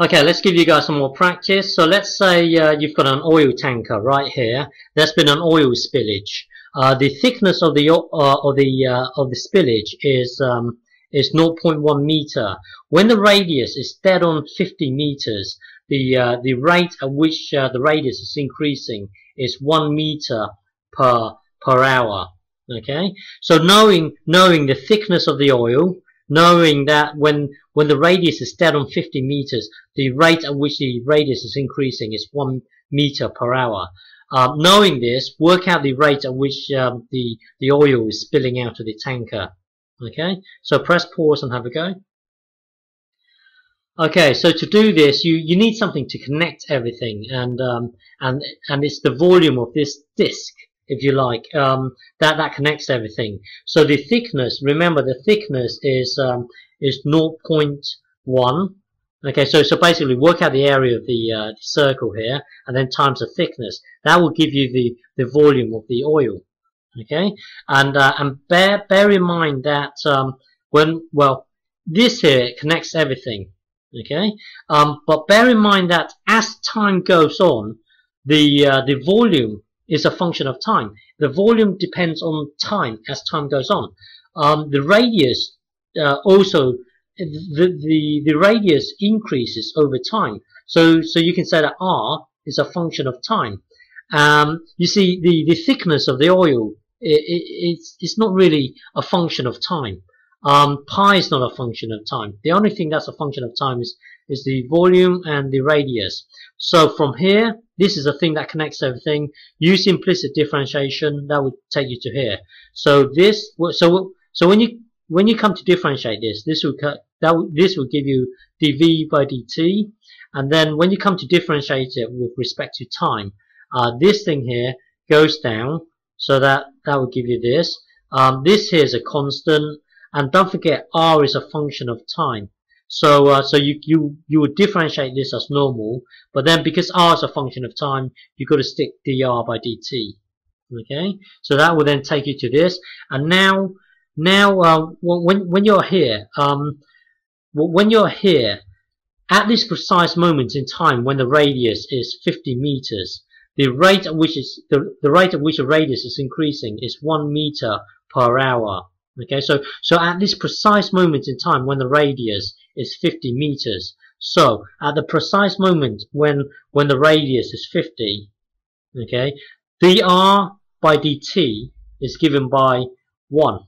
Okay, let's give you guys some more practice. So let's say uh, you've got an oil tanker right here. There's been an oil spillage. Uh, the thickness of the uh, of the uh, of the spillage is um, is 0.1 meter. When the radius is dead on 50 meters, the uh, the rate at which uh, the radius is increasing is one meter per per hour. Okay, so knowing knowing the thickness of the oil, knowing that when when the radius is dead on 50 meters, the rate at which the radius is increasing is 1 meter per hour. Um, knowing this, work out the rate at which um, the, the oil is spilling out of the tanker. Okay, so press pause and have a go. Okay, so to do this, you, you need something to connect everything, and um, and and it's the volume of this disk if you like, um, that that connects everything. So the thickness, remember the thickness is um, is 0.1. Okay, so so basically work out the area of the, uh, the circle here, and then times the thickness. That will give you the the volume of the oil. Okay, and uh, and bear bear in mind that um, when well this here connects everything. Okay, um, but bear in mind that as time goes on, the uh, the volume is a function of time. The volume depends on time as time goes on. Um, the radius uh, also the, the the radius increases over time. So so you can say that r is a function of time. Um, you see the the thickness of the oil it, it, it's it's not really a function of time. Um, pi is not a function of time. The only thing that's a function of time is is the volume and the radius. So from here, this is a thing that connects everything. Use implicit differentiation, that would take you to here. So this, so so when you when you come to differentiate this, this will that this will give you dv by dt, and then when you come to differentiate it with respect to time, uh, this thing here goes down, so that that will give you this. Um, this here is a constant, and don't forget r is a function of time. So, uh, so you, you, you would differentiate this as normal, but then because r is a function of time, you've got to stick dr by dt. Okay, so that will then take you to this, and now, now, uh, when when you're here, um, when you're here, at this precise moment in time, when the radius is 50 meters, the rate at which is the, the rate at which the radius is increasing is one meter per hour. Okay, so so at this precise moment in time when the radius is 50 meters, so at the precise moment when when the radius is 50, okay, dr by dt is given by one.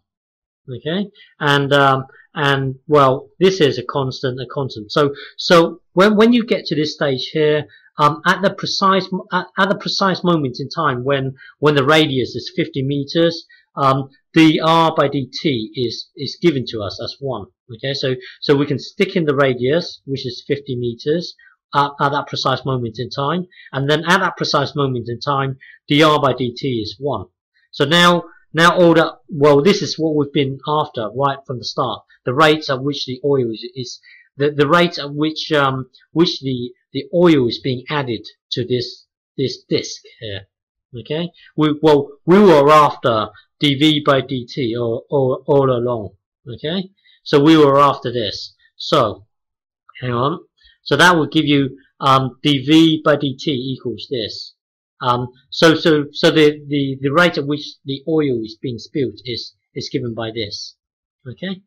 Okay, and um, and well, this is a constant, a constant. So so when when you get to this stage here, um, at the precise at, at the precise moment in time when when the radius is 50 meters, um, dr by dt is is given to us as one. Okay, so so we can stick in the radius, which is 50 meters, at, at that precise moment in time, and then at that precise moment in time, dr by dt is one. So now now all that well, this is what we've been after right from the start. The rate at which the oil is, is the the rate at which um which the the oil is being added to this this disc here. Okay, we well we were after dv by dt all, all, all along. Okay, so we were after this. So, hang on. So that will give you um, dv by dt equals this. Um, so so so the, the, the rate at which the oil is being spilled is is given by this. Okay.